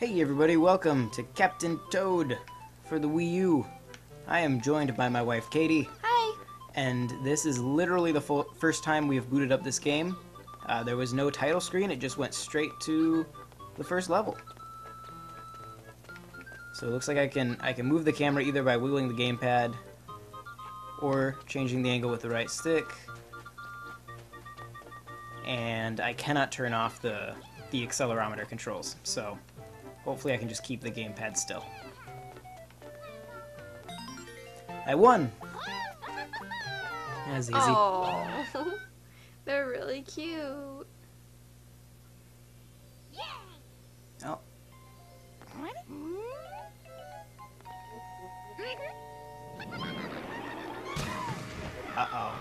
Hey everybody, welcome to Captain Toad for the Wii U. I am joined by my wife Katie, Hi. and this is literally the first time we have booted up this game. Uh, there was no title screen, it just went straight to the first level. So it looks like I can I can move the camera either by wiggling the gamepad or changing the angle with the right stick. And I cannot turn off the the accelerometer controls. So hopefully I can just keep the gamepad still. I won. That was easy. Oh, they're really cute. Oh. Uh oh.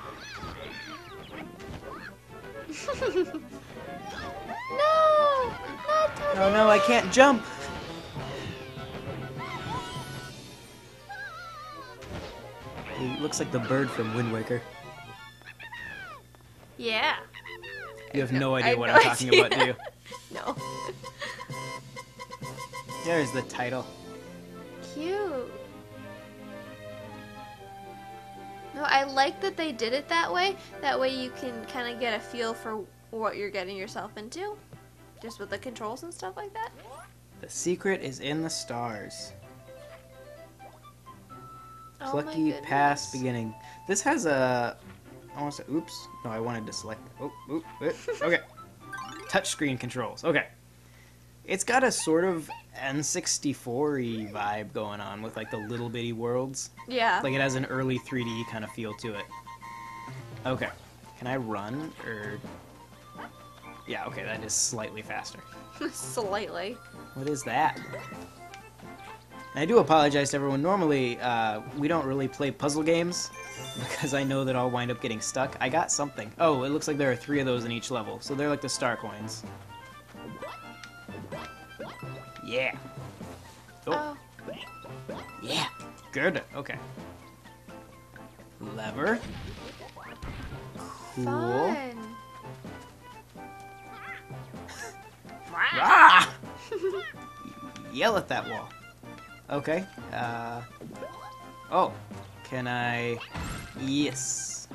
no, not Toby. Oh no, I can't jump. He looks like the bird from Wind Waker. Yeah. You have no idea what no I'm talking idea. about, do you? No. There's the title. Cute. No, I like that they did it that way. That way you can kind of get a feel for what you're getting yourself into. Just with the controls and stuff like that. The secret is in the stars. Oh Plucky pass beginning. This has a. I want to say, oops. No, I wanted to select. Oh, oop, oh, oop, oh. okay. Touchscreen controls. Okay. It's got a sort of N64 y vibe going on with like the little bitty worlds. Yeah. Like it has an early 3D kind of feel to it. Okay. Can I run or. Yeah, okay, that is slightly faster. Slightly. What is that? I do apologize to everyone. Normally, uh, we don't really play puzzle games because I know that I'll wind up getting stuck. I got something. Oh, it looks like there are three of those in each level. So they're like the star coins. Yeah. Oh, Oh. yeah. Good. Okay. Lever. Cool. Fun. Ah! Yell at that wall. Okay. Uh. Oh. Can I? Yes.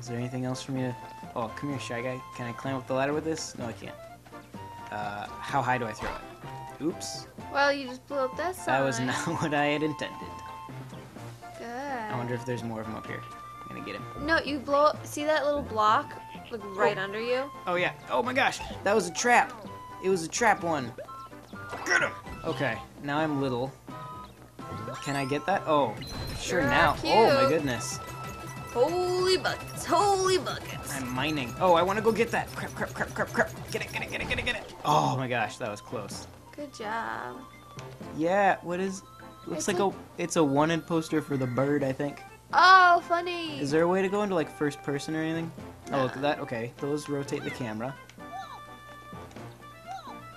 Is there anything else for me to? Oh, come here, shy guy. Can I climb up the ladder with this? No, I can't. Uh, how high do I throw it? Oops. Well, you just blew up that sign. That was not what I had intended. Good. I wonder if there's more of them up here. I'm gonna get him. No, you blow up. See that little block? Like oh. right under you? Oh yeah. Oh my gosh, that was a trap. It was a trap one. Get him. Okay, now I'm little. Can I get that? Oh, sure You're now. Oh my goodness. Holy buckets! Holy buckets! I'm mining. Oh, I want to go get that. Crap, crap, crap, crap, crap. Get it, get it, get it, get it, get it. Oh my gosh, that was close. Good job. Yeah. What is? Looks It's like a- a. It's a wanted poster for the bird. I think. Oh, funny. Is there a way to go into like first person or anything? Oh, look at that. Okay, those rotate the camera.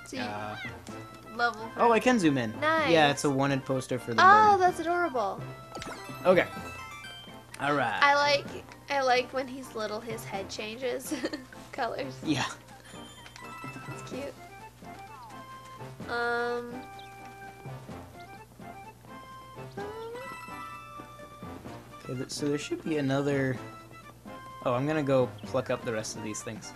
See, Uh, level. oh, I can zoom in. Nice. Yeah, it's a wanted poster for the Oh, bird. that's adorable. Okay. All right. I like. I like when he's little. His head changes colors. Yeah. It's cute. Um. So there should be another. Oh, I'm gonna go pluck up the rest of these things.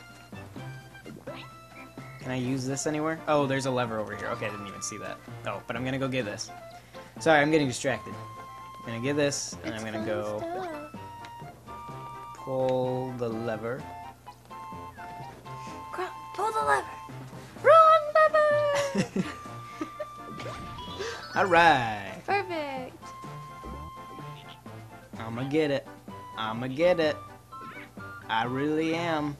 Can I use this anywhere? Oh, there's a lever over here. Okay, I didn't even see that. Oh, but I'm gonna go get this. Sorry, I'm getting distracted. I'm gonna get this, and it's I'm gonna go stuff. pull the lever. Pull the lever. Run, lever. All I'ma get it. I'ma get it. I really am.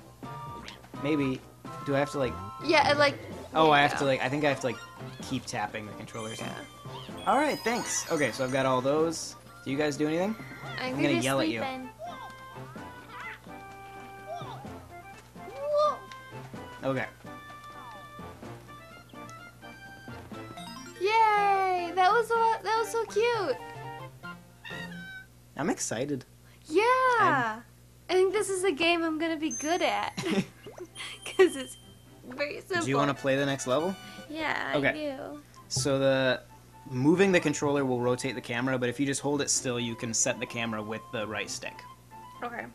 Maybe. Do I have to like? Yeah, and like. Oh, I have go. to like. I think I have to like keep tapping the controllers. Yeah. All right, thanks. Okay, so I've got all those. Do you guys do anything? I'm, gonna gonna yell at you. sleeping. Okay. Yay! That was so, that was so cute. I'm excited. Yeah. I think this is a game I'm gonna be good at. Because it's very simple. Do you want to play the next level? Yeah, Okay. I do. So the moving the controller will rotate the camera, but if you just hold it still, you can set the camera with the right stick. Okay.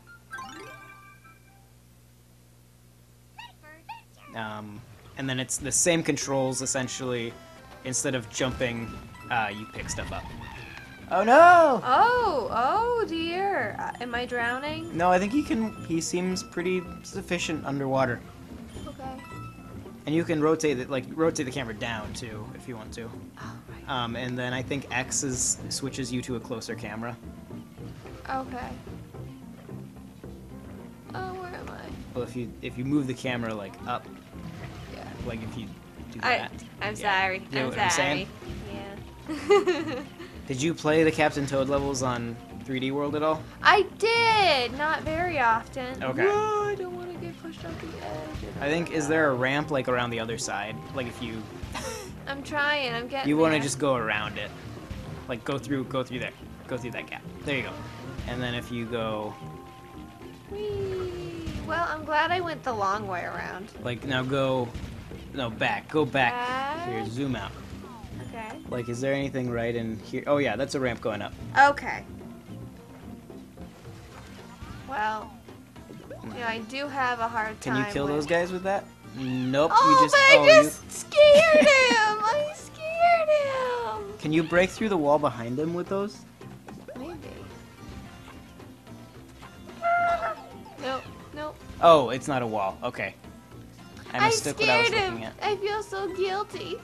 Um, and then it's the same controls essentially. Instead of jumping, uh, you pick stuff up. Oh no! Oh, oh dear. Uh, am I drowning? No, I think he can. He seems pretty sufficient underwater, Okay. and you can rotate it, like rotate the camera down too, if you want to. Oh, right. Um, and then I think X is, switches you to a closer camera. Okay. Oh, where am I? Well, if you if you move the camera like up, Yeah. like if you do I, that. I'm Yeah. sorry. You know I'm I'm sorry. saying? Yeah. Did you play the Captain Toad levels on 3D World at all? I did, not very often. Okay. Whoa, I don't want to get pushed off the edge. I think is there a ramp like around the other side? Like if you I'm trying. I'm getting. you want to just go around it, like go through go through there, go through that gap. There you go. And then if you go Whee! Well, I'm glad I went the long way around. like now go no back, go back. Back? Here, zoom out. Like is there anything right in here? Oh yeah, that's a ramp going up. Okay. Well, you know, I do have a hard time. Can you kill with... those guys with that? Nope. Oh, you just but oh I you just scared him. I scared him. Can you break through the wall behind them with those? Maybe. Nope. Nope. Oh, it's not a wall. Okay. I I mistook what I was scared him. looking at. I feel so guilty.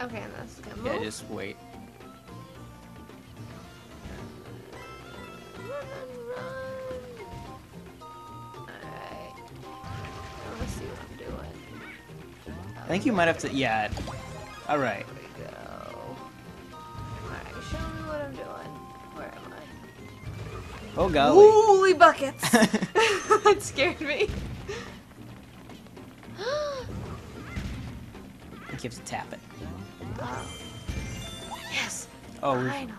Okay, just move. Yeah, just wait. Run, run, run. Alright. Let's see what I'm doing. I think you might have to. Yeah. All right. There we go. Alright, show me what I'm doing. Where am I? Oh golly. Holy buckets! that scared me. You have to tap it. Oh. Oh, finally.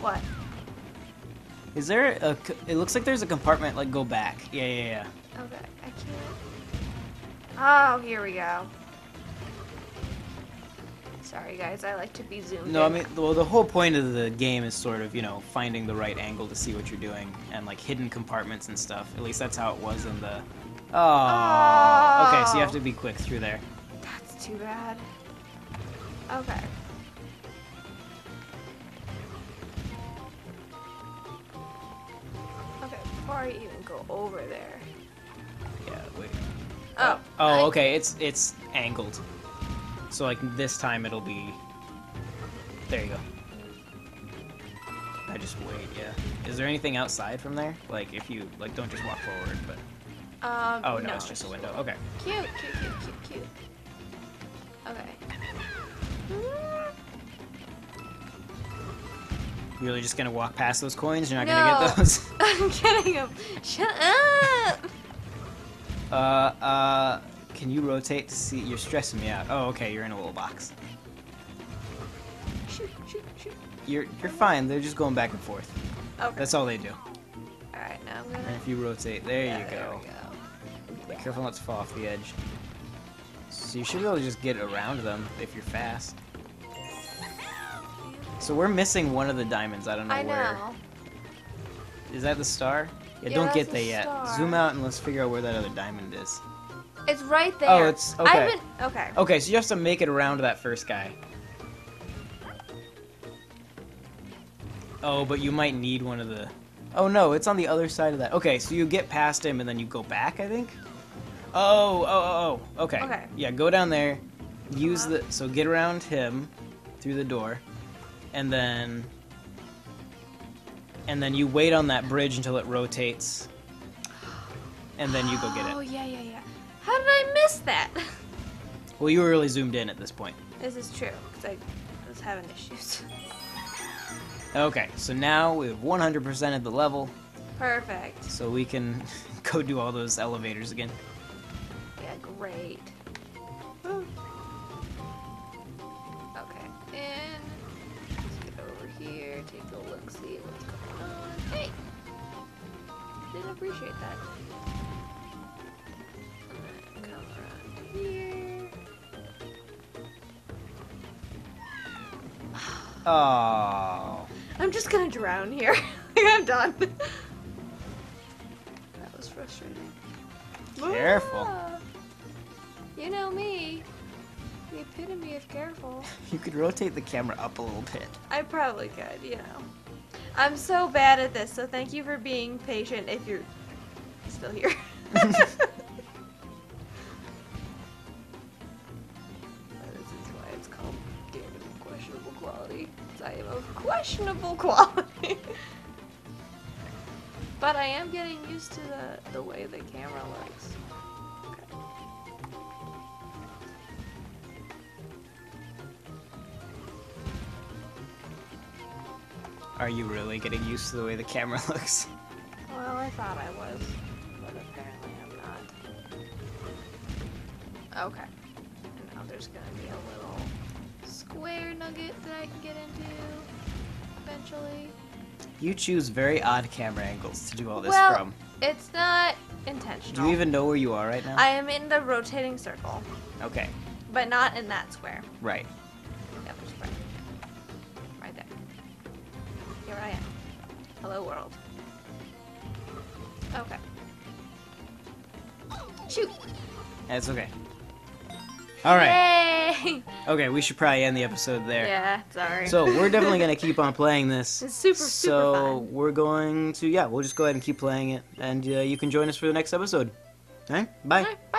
What? is there a... It looks like there's a compartment. Like go back. Yeah, yeah, yeah. Okay, I can't. Oh, here we go. Sorry, guys. I like to be zoomed. In. No, I mean, well, the whole point of the game is sort of, you know, finding the right angle to see what you're doing and like hidden compartments and stuff. At least that's how it was in the. Oh. Okay, so you have to be quick through there. That's too bad. Okay. Okay, before I even go over there. Yeah. Wait. Oh. Oh, I- okay. It's it's angled. So like this time it'll be. There you go. I just wait. Yeah. Is there anything outside from there? Like if you like, don't just walk forward, but. Um, Oh no, it's just a window. Okay. Cute, cute, cute, cute, cute. Really just gonna walk past those coins? You're not no, gonna get those? I'm getting them. Shut up! Uh, uh, can you rotate to see? You're stressing me out. Oh, okay, you're in a little box. Shoot, shoot, shoot. You're you're fine. They're just going back and forth. Okay. That's all they do. Alright, now I'm gonna. if you rotate, there Yeah, you There go. we go. Be careful not to fall off the edge. So you should be able to just get around them if you're fast. So we're missing one of the diamonds. I don't know I where. know. Is that the star? Yeah, Yeah, don't get the there yet. star. Zoom out and let's figure out where that other diamond is. It's right there. Oh, it's- okay. I've been okay. Okay, so you have to make it around that first guy. Oh, but you might need one of the. Oh no, it's on the other side of that. Okay, so you get past him and then you go back, I think. Oh, oh, oh, oh. Okay. Okay. Yeah, go down there. Use Uh-huh. the so get around him through the door, and then and then you wait on that bridge until it rotates, and then you go get it. Oh yeah, yeah, yeah. How did I miss that? Well, you were really zoomed in at this point. this is true because I was having issues. Okay, so now we've 100% of the level, Perfect. so we can go do all those elevators again. Yeah, great. Appreciate that. around here. Oh. I'm just gonna drown here. I'm done. that was frustrating. Careful. Ah. You know me. The epitome of careful. You could rotate the camera up a little bit. I probably could, you know. I'm so bad at this, so thank you for being patient if you're still here. this is why it's called game of questionable quality. 'cause I am of questionable quality. but I am getting used to the, the way the camera looks. Are you really getting used to the way the camera looks? Well, I thought I was, but apparently I'm not. Okay. And now there's gonna be a little square nugget that I can get into eventually. You choose very odd camera angles to do all this Well, from. It's not intentional. Do you even know where you are right now? I am in the rotating circle, Okay, but not in that square. right. Hello, world. Okay. Shoot! That's okay. All right. Yay! Okay, we should probably end the episode there. Yeah, sorry. So we're definitely gonna keep on playing this. It's super, so super fun. we're going to yeah, we'll just go ahead and keep playing it, and uh, you can join us for the next episode. All right, bye. Bye.